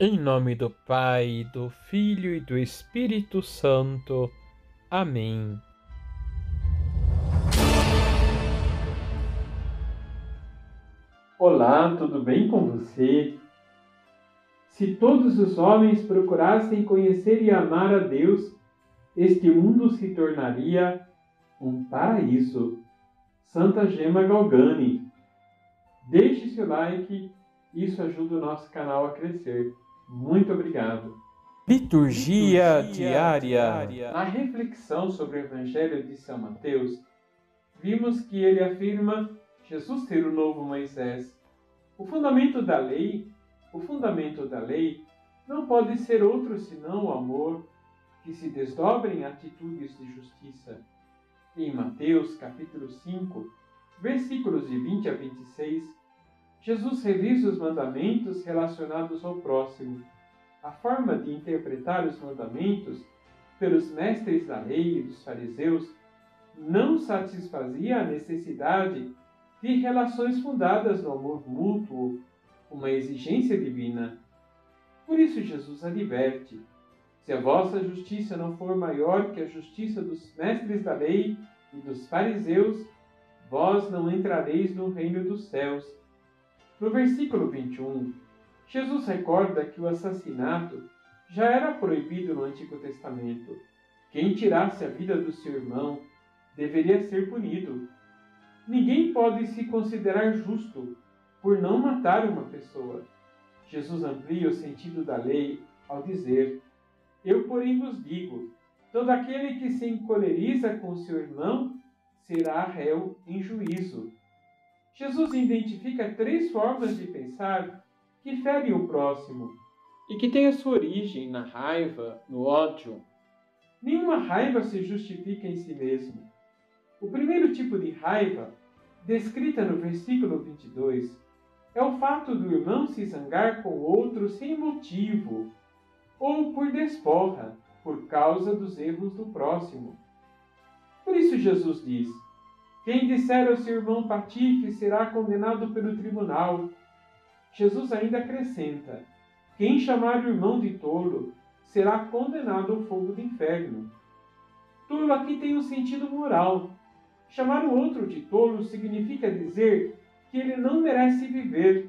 Em nome do Pai, do Filho e do Espírito Santo. Amém. Olá, tudo bem com você? Se todos os homens procurassem conhecer e amar a Deus, este mundo se tornaria um paraíso. Santa Gema Galgani. Deixe seu like, isso ajuda o nosso canal a crescer. Muito obrigado. Liturgia, Liturgia diária. diária. Na reflexão sobre o Evangelho de São Mateus, vimos que ele afirma Jesus ser o novo Moisés. O fundamento da lei, o fundamento da lei não pode ser outro senão o amor que se desdobra em atitudes de justiça. Em Mateus, capítulo 5, versículos de 20 a 26, Jesus revisa os mandamentos relacionados ao próximo. A forma de interpretar os mandamentos pelos mestres da lei e dos fariseus não satisfazia a necessidade de relações fundadas no amor mútuo, uma exigência divina. Por isso, Jesus adverte: se a vossa justiça não for maior que a justiça dos mestres da lei e dos fariseus, vós não entrareis no reino dos céus. No versículo 21, Jesus recorda que o assassinato já era proibido no Antigo Testamento. Quem tirasse a vida do seu irmão deveria ser punido. Ninguém pode se considerar justo por não matar uma pessoa. Jesus amplia o sentido da lei ao dizer: Eu, porém, vos digo: todo aquele que se encoleriza com seu irmão será réu em juízo. Jesus identifica três formas de pensar que ferem o próximo e que têm a sua origem na raiva, no ódio. Nenhuma raiva se justifica em si mesmo. O primeiro tipo de raiva, descrita no versículo 22, é o fato do irmão se zangar com outro sem motivo ou por desforra, por causa dos erros do próximo. Por isso Jesus diz: quem disser ao seu irmão patife será condenado pelo tribunal. Jesus ainda acrescenta: Quem chamar o irmão de tolo será condenado ao fogo do inferno. Tolo aqui tem um sentido moral. Chamar o outro de tolo significa dizer que ele não merece viver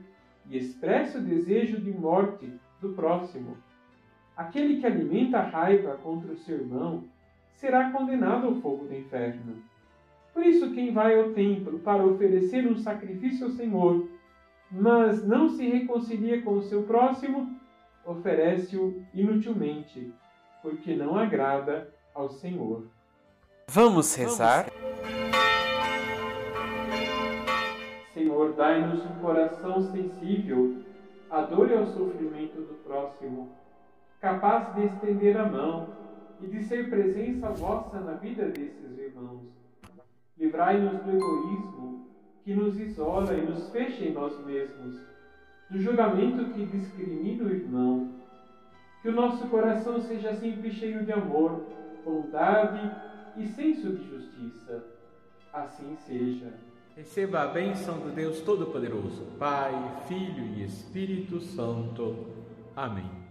e expressa o desejo de morte do próximo. Aquele que alimenta a raiva contra o seu irmão será condenado ao fogo do inferno. Por isso, quem vai ao templo para oferecer um sacrifício ao Senhor, mas não se reconcilia com o seu próximo, oferece-o inutilmente, porque não agrada ao Senhor. Vamos rezar? Senhor, dai-nos um coração sensível à dor e ao sofrimento do próximo, capaz de estender a mão e de ser presença vossa na vida desses irmãos Livrai-nos do egoísmo que nos isola e nos fecha em nós mesmos, do julgamento que discrimina o irmão. Que o nosso coração seja sempre cheio de amor, bondade e senso de justiça. Assim seja. Receba a bênção do Deus Todo-Poderoso, Pai, Filho e Espírito Santo. Amém.